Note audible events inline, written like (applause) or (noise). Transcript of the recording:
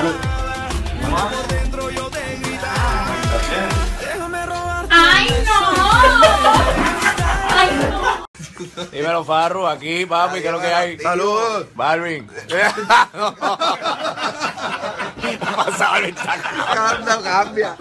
¡Ay, no! Dímelo, Farru, aquí, papi, ¿qué es lo que hay? ¡Salud! Balvin. (laughs) (laughs) Pasa, Balvin, está cambia.